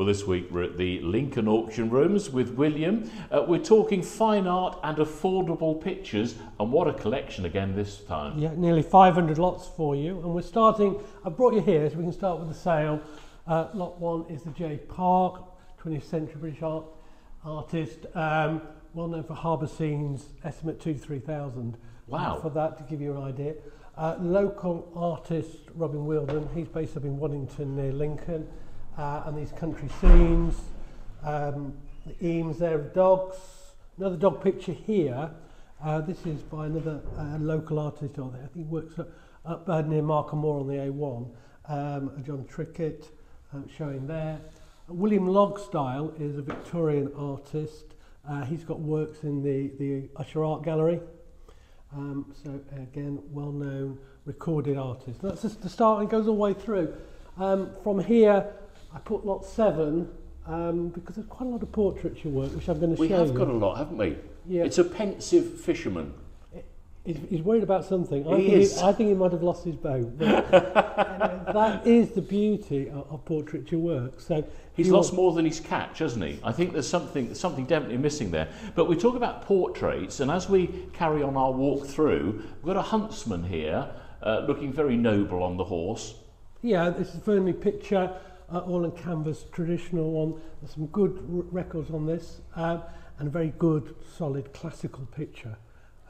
Well, this week we're at the Lincoln Auction Rooms with William. Uh, we're talking fine art and affordable pictures, and what a collection again this time. Yeah, nearly 500 lots for you. And we're starting, I've brought you here so we can start with the sale. Uh, lot one is the J Park, 20th century British art artist, um, well known for harbour scenes, estimate 2 to 3,000. Wow. Uh, for that, to give you an idea. Uh, local artist Robin Wilden, he's based up in Waddington near Lincoln. Uh, and these country scenes, um, the Eames there of dogs. Another dog picture here. Uh, this is by another uh, local artist on there. I think he works up, up uh, near Markham Moor on the A1. Um, John Trickett um, showing there. William Logsdail is a Victorian artist. Uh, he's got works in the, the Usher Art Gallery. Um, so again, well-known recorded artist. That's just the start and it goes all the way through. Um, from here, I put lot seven um, because there's quite a lot of portraiture work which I'm going to show. We have got a lot, haven't we? Yeah. It's a pensive fisherman. He's, he's worried about something. I He think is. I think he might have lost his boat. But, uh, that is the beauty of, of portraiture work. So He's lost more than his catch, hasn't he? I think there's something, something definitely missing there. But we talk about portraits, and as we carry on our walk through, we've got a huntsman here, uh, looking very noble on the horse. Yeah, this is a Ferneley picture, uh, all on canvas, traditional one. There's some good r- records on this, um, and a very good, solid, classical picture.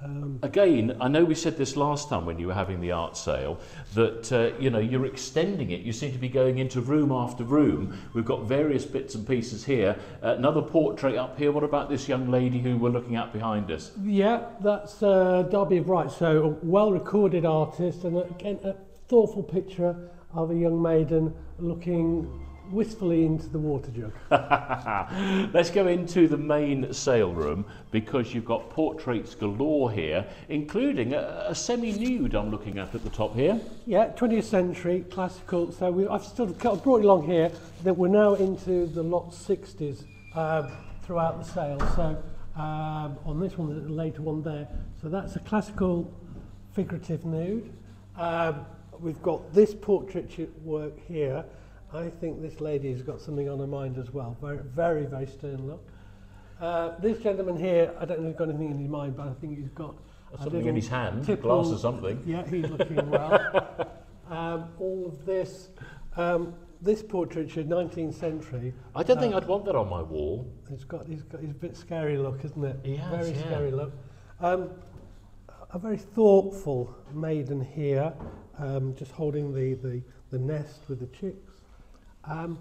Um, Again, I know we said this last time when you were having the art sale that uh, you know you're extending it. You seem to be going into room after room. We've got various bits and pieces here. Uh, another portrait up here. What about this young lady who we're looking at behind us? yeah, that's uh, Darby of Wright, so a well-recorded artist, and again, a thoughtful picture of a young maiden looking wistfully into the water jug. Let's go into the main sale room because you've got portraits galore here, including a, a semi-nude I'm looking at at the top here. Yeah, 20th century, classical. So we, I've still I've brought it along here that we're now into the lot 60s um, throughout the sale. So um, on this one, the later one there. So that's a classical figurative nude. Um, we've got this portraiture work here. I think this lady has got something on her mind as well. Very, very, very stern look. Uh, this gentleman here, I don't know if he's got anything in his mind, but I think he's got a Something in his hand, glass or something. Yeah, he's looking well. um, all of this, um, this portraiture, 19th century. I don't Uh, think I'd want that on my wall. It's got, he's got his bit scary look, isn't it? He has, Very yeah. scary look. Um, a very thoughtful maiden here, um, just holding the, the, the nest with the chicks. Um,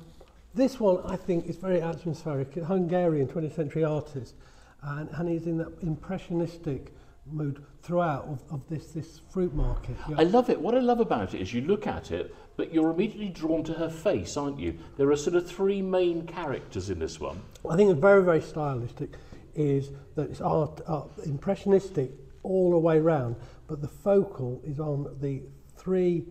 this one, I think, is very atmospheric. A Hungarian 20th century artist, and, and he's in that impressionistic mood throughout of, of this, this fruit market. Yeah. I love it. What I love about it is you look at it, but you're immediately drawn to her face, aren't you? There are sort of three main characters in this one. I think it's very, very stylistic is that it's art, art impressionistic all the way round, but the focal is on the three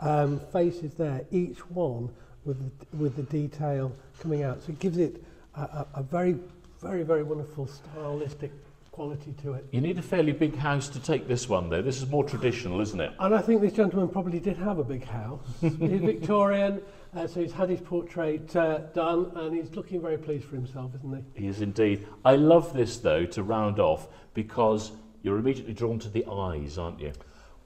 um, faces there, each one with the, with the detail coming out. So it gives it a, a, a very, very, very wonderful stylistic quality to it. You need a fairly big house to take this one, though. This is more traditional, isn't it? And I think this gentleman probably did have a big house. he's Victorian, uh, so he's had his portrait uh, done, and he's looking very pleased for himself, isn't he? He is indeed. I love this, though, to round off, because you're immediately drawn to the eyes, aren't you?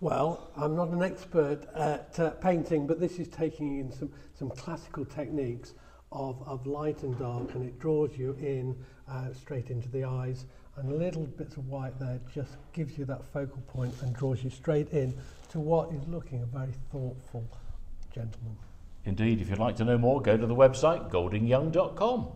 Well, I'm not an expert at uh, painting, but this is taking in some, some classical techniques of, of light and dark, and it draws you in uh, straight into the eyes. And little bits of white there just gives you that focal point and draws you straight in to what is looking a very thoughtful gentleman. Indeed, if you'd like to know more, go to the website goldingyoung.com.